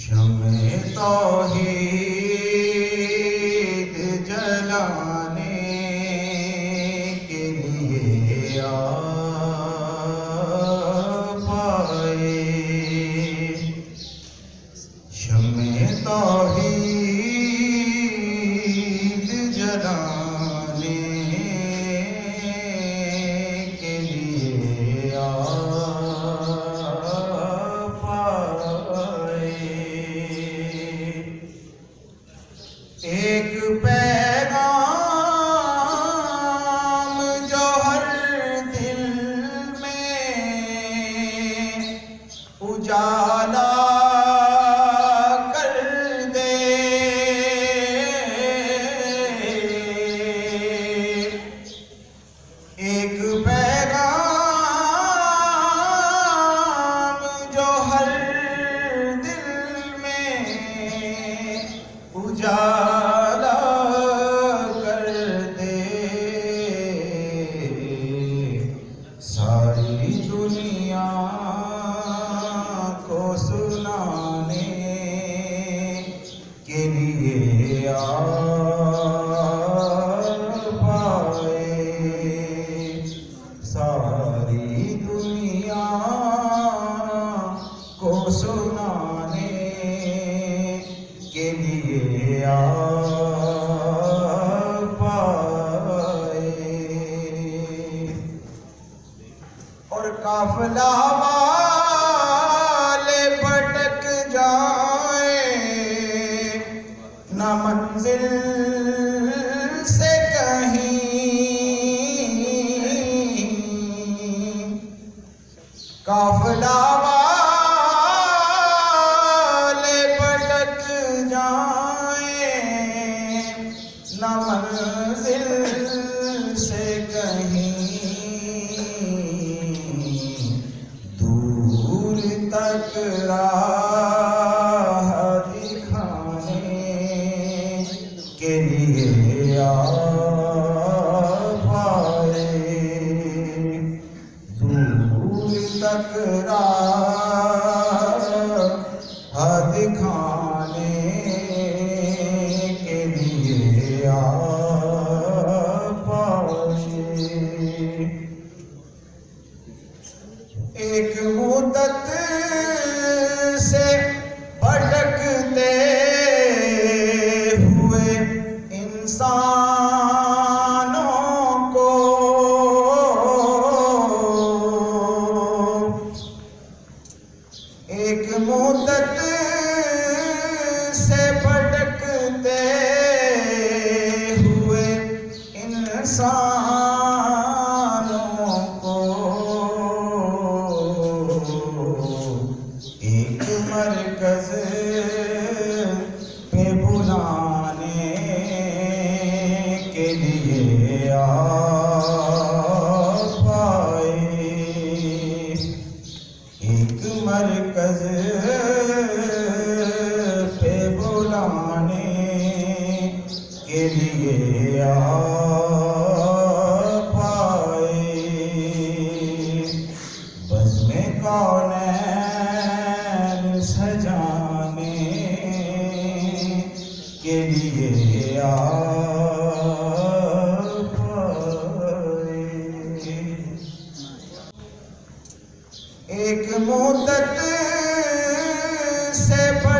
সঙ্গে তহী اور قافلہ ہمارا راہ دکھانے کے تک راہ کون سجانے کے لیے ایک مدت سے بڑھ